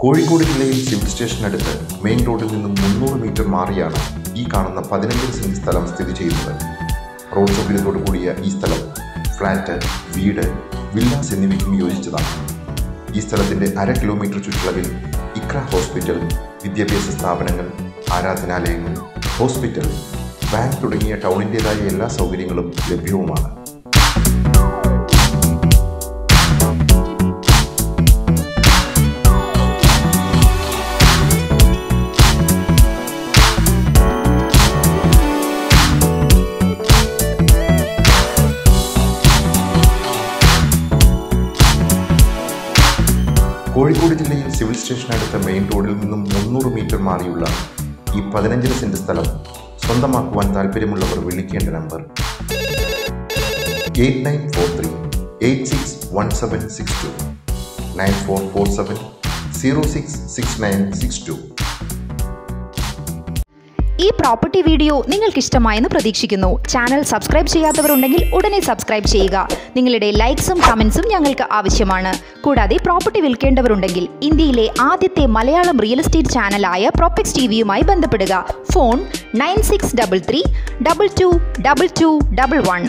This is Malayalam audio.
കോഴിക്കോട് ജില്ലയിൽ സിവിൽ സ്റ്റേഷനടുത്ത് മെയിൻ റോഡിൽ നിന്നും മുന്നൂറ് മീറ്റർ മാറിയാണ് ഈ കാണുന്ന പതിനഞ്ച് സെന്റ് സ്ഥലം സ്ഥിതി ചെയ്യുന്നത്. റോഡ് സൗകര്യത്തോടു കൂടിയ ഈ സ്ഥലം ഫ്ലാറ്റ് വീട് വില്ലാസ് എന്നിവയ്ക്കും യോജിച്ചതാണ്. ഈ സ്ഥലത്തിന്റെ അര കിലോമീറ്റർ ചുറ്റളവിൽ ഇക്ര ഹോസ്പിറ്റൽ വിദ്യാഭ്യാസ സ്ഥാപനങ്ങൾ ആരാധനാലയങ്ങൾ ഹോസ്പിറ്റൽ ബാങ്ക് തുടങ്ങിയ ടൗണിന്റെതായ എല്ലാ സൗകര്യങ്ങളും ലഭ്യവുമാണ്. കോഴിക്കോട് ജില്ലയിൽ സിവിൽ സ്റ്റേഷനടുത്ത മെയിൻ റോഡിൽ നിന്നും മുന്നൂറ് മീറ്റർ മാറിയുള്ള ഈ പതിനഞ്ചര സെന്റ് സ്ഥലം സ്വന്തമാക്കുവാൻ താല്പര്യമുള്ളവർ വിളിക്കേണ്ട number eight nine four three eight six one seven six two nine four four seven zero six six nine six two. ഈ പ്രോപ്പർട്ടി വീഡിയോ നിങ്ങൾക്ക് ഇഷ്ടമായെന്ന് പ്രതീക്ഷിക്കുന്നു. ചാനൽ സബ്സ്ക്രൈബ് ചെയ്യാത്തവരുണ്ടെങ്കിൽ ഉടനെ സബ്സ്ക്രൈബ് ചെയ്യുക. നിങ്ങളുടെ ലൈക്സും കമൻസും ഞങ്ങൾക്ക് ആവശ്യമാണ്. കൂടാതെ പ്രോപ്പർട്ടി വിൽക്കേണ്ടവരുണ്ടെങ്കിൽ ഇന്ത്യയിലെ ആദ്യത്തെ മലയാളം റിയൽ എസ്റ്റേറ്റ് ചാനലായ പ്രോപ്പക്സ് ടി വിയുമായി ബന്ധപ്പെടുക. Phone nine six double three double two double two double one